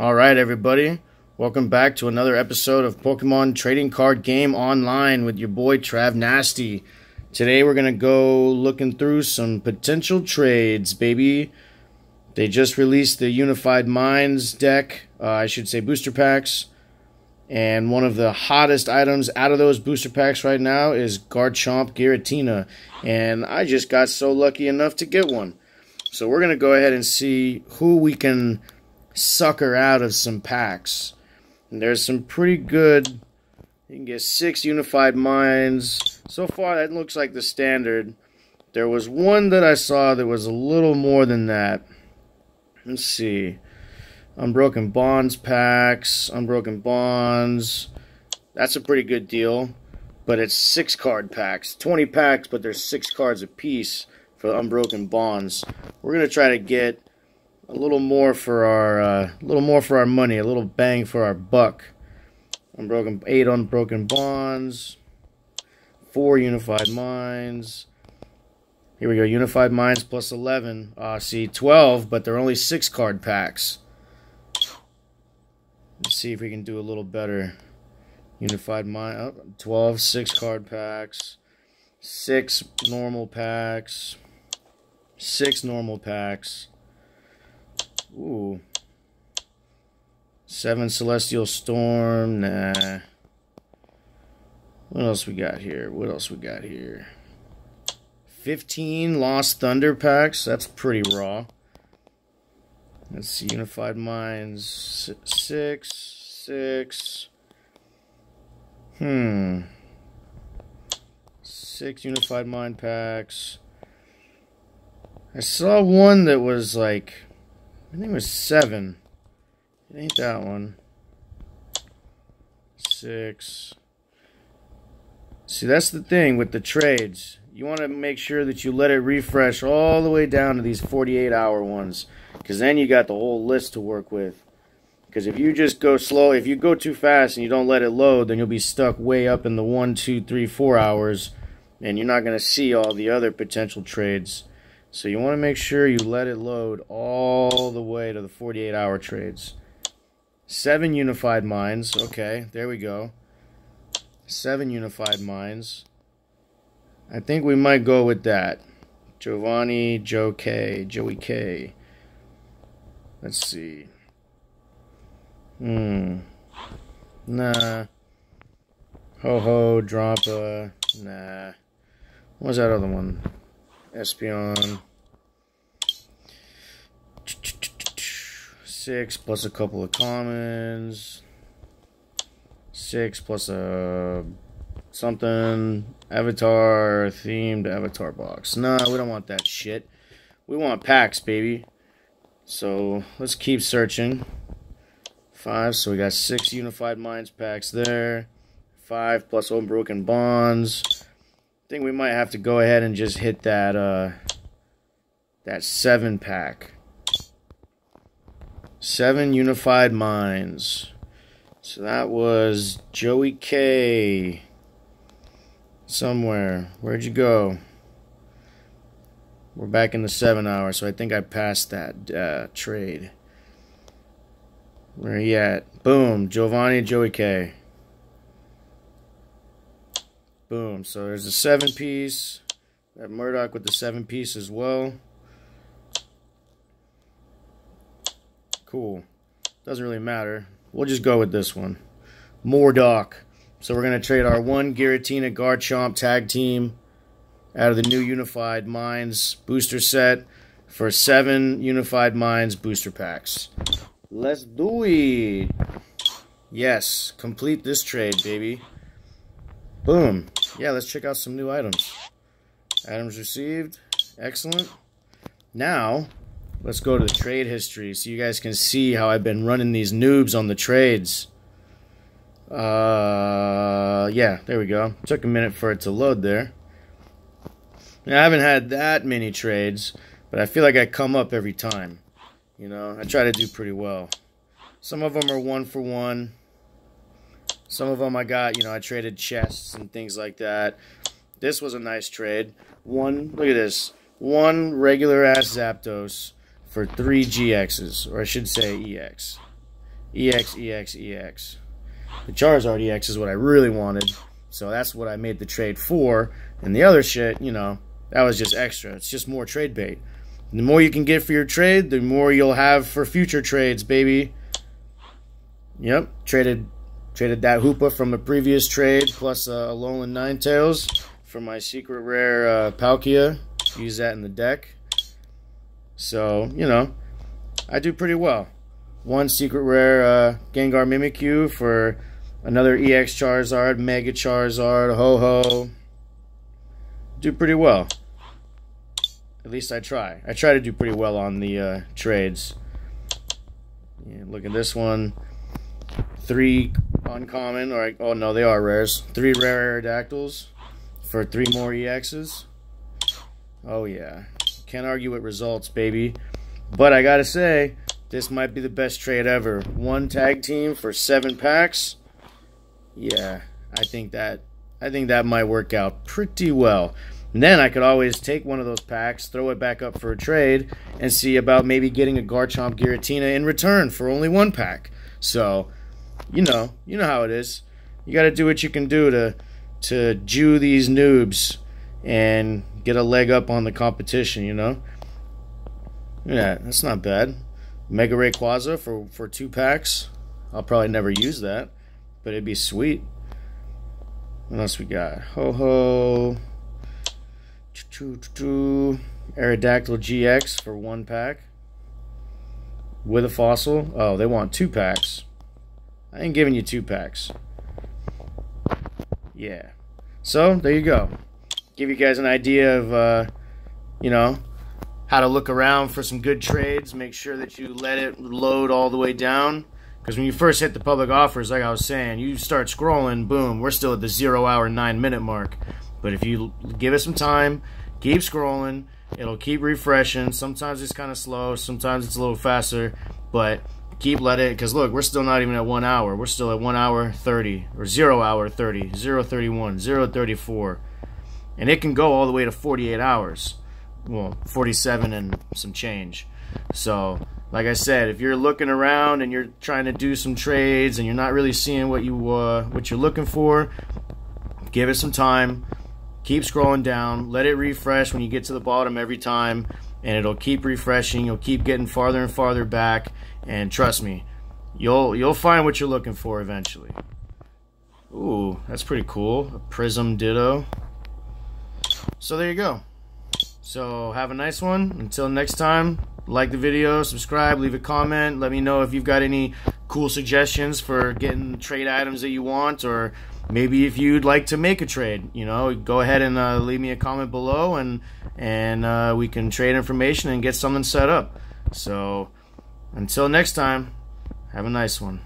All right, everybody. Welcome back to another episode of Pokemon Trading Card Game Online with your boy Trav Nasty. Today we're going to go looking through some potential trades, baby. They just released the Unified Minds deck, uh, I should say booster packs. And one of the hottest items out of those booster packs right now is Garchomp Giratina. And I just got so lucky enough to get one. So we're going to go ahead and see who we can sucker out of some packs. And there's some pretty good. You can get six unified minds. So far, that looks like the standard. There was one that I saw that was a little more than that. Let's see. Unbroken Bonds packs. Unbroken Bonds. That's a pretty good deal. But it's six card packs. 20 packs, but there's six cards a piece for Unbroken Bonds. We're going to try to get a little more for our uh, a little more for our money, a little bang for our buck. Unbroken eight unbroken bonds, four unified minds. Here we go, unified minds plus eleven. Uh, see, twelve, but they're only six card packs. Let's see if we can do a little better. Unified mind, oh, 12, six card packs, six normal packs, six normal packs. Ooh. Seven Celestial Storm. Nah. What else we got here? What else we got here? 15 Lost Thunder packs. That's pretty raw. Let's see. Unified Minds. Six. Six. Hmm. Six Unified Mind packs. I saw one that was like I think it was seven. It ain't that one. Six. See, that's the thing with the trades. You want to make sure that you let it refresh all the way down to these 48 hour ones. Because then you got the whole list to work with. Because if you just go slow, if you go too fast and you don't let it load, then you'll be stuck way up in the one, two, three, four hours. And you're not going to see all the other potential trades. So you want to make sure you let it load all the way to the 48 hour trades. Seven unified minds. Okay, there we go. Seven unified minds. I think we might go with that. Giovanni, Joe K, Joey K. Let's see. Hmm. Nah. Ho ho, Drampa. Nah. What was that other one? Espeon. Six plus a couple of commons. Six plus a something. Avatar themed avatar box. Nah, we don't want that shit. We want packs, baby. So let's keep searching. Five, so we got six unified minds packs there. Five plus unbroken bonds think we might have to go ahead and just hit that uh, that seven pack. Seven unified minds. So that was Joey K. Somewhere. Where'd you go? We're back in the seven hour, so I think I passed that uh, trade. Where you at? Boom. Giovanni Joey K. Boom. So there's a seven piece. That Murdoch with the seven piece as well. Cool. Doesn't really matter. We'll just go with this one. Mordock. So we're going to trade our one Giratina Garchomp tag team out of the new Unified Minds booster set for seven Unified Minds booster packs. Let's do it. Yes, complete this trade, baby. Boom. Yeah, let's check out some new items. Items received. Excellent. Now, let's go to the trade history so you guys can see how I've been running these noobs on the trades. Uh, yeah, there we go. Took a minute for it to load there. Now, I haven't had that many trades, but I feel like I come up every time. You know, I try to do pretty well. Some of them are one for one. Some of them I got, you know, I traded chests and things like that. This was a nice trade. One, look at this. One regular ass Zapdos for three GXs, or I should say EX. EX, EX, EX. The Charizard EX is what I really wanted. So that's what I made the trade for. And the other shit, you know, that was just extra. It's just more trade bait. The more you can get for your trade, the more you'll have for future trades, baby. Yep, traded traded that Hoopa from a previous trade, plus uh, a Alolan Ninetales for my secret rare uh, Palkia. Use that in the deck. So, you know, I do pretty well. One secret rare uh, Gengar Mimikyu for another EX Charizard, Mega Charizard, Ho-Ho. Do pretty well. At least I try. I try to do pretty well on the uh, trades. Yeah, look at this one. Three uncommon, or oh no, they are rares. Three rare Aerodactyls for three more EXs. Oh yeah. Can't argue with results, baby. But I gotta say, this might be the best trade ever. One tag team for seven packs. Yeah, I think that I think that might work out pretty well. And then I could always take one of those packs, throw it back up for a trade, and see about maybe getting a Garchomp Giratina in return for only one pack. So, you know, you know how it is. You got to do what you can do to to Jew these noobs and get a leg up on the competition. You know. Yeah, that's not bad. Mega Rayquaza for for two packs. I'll probably never use that, but it'd be sweet. What else we got? Ho ho. Aerodactyl GX for one pack. With a fossil. Oh, they want two packs. I ain't giving you two packs. Yeah. So, there you go. Give you guys an idea of, uh, you know, how to look around for some good trades. Make sure that you let it load all the way down. Because when you first hit the public offers, like I was saying, you start scrolling, boom, we're still at the zero hour, nine minute mark. But if you give it some time, keep scrolling, it'll keep refreshing. Sometimes it's kind of slow, sometimes it's a little faster, but keep letting it, because look, we're still not even at one hour. We're still at one hour 30, or zero hour 30, 0 31, 0 34. And it can go all the way to 48 hours. Well, 47 and some change. So, like I said, if you're looking around and you're trying to do some trades and you're not really seeing what you uh, what you're looking for, give it some time keep scrolling down let it refresh when you get to the bottom every time and it'll keep refreshing you'll keep getting farther and farther back and trust me you'll you'll find what you're looking for eventually. Ooh that's pretty cool. A prism ditto. So there you go. So have a nice one. Until next time like the video subscribe leave a comment. Let me know if you've got any cool suggestions for getting trade items that you want or maybe if you'd like to make a trade, you know, go ahead and uh, leave me a comment below, and and uh, we can trade information and get something set up. So until next time, have a nice one.